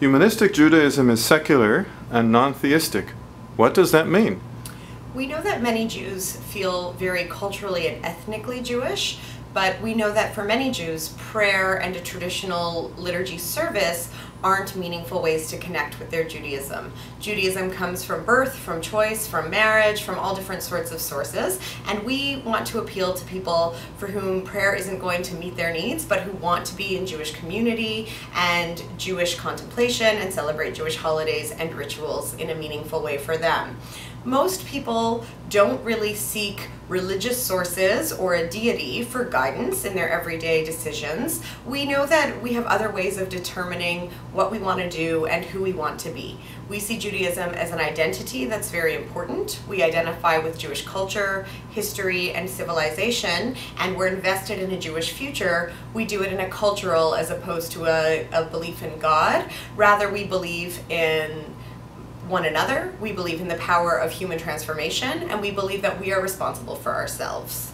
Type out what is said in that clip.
Humanistic Judaism is secular and non theistic. What does that mean? We know that many Jews feel very culturally and ethnically Jewish, but we know that for many Jews, prayer and a traditional liturgy service aren't meaningful ways to connect with their Judaism. Judaism comes from birth, from choice, from marriage, from all different sorts of sources, and we want to appeal to people for whom prayer isn't going to meet their needs, but who want to be in Jewish community and Jewish contemplation and celebrate Jewish holidays and rituals in a meaningful way for them most people don't really seek religious sources or a deity for guidance in their everyday decisions. We know that we have other ways of determining what we want to do and who we want to be. We see Judaism as an identity that's very important. We identify with Jewish culture, history, and civilization, and we're invested in a Jewish future. We do it in a cultural as opposed to a, a belief in God. Rather, we believe in one another, we believe in the power of human transformation, and we believe that we are responsible for ourselves.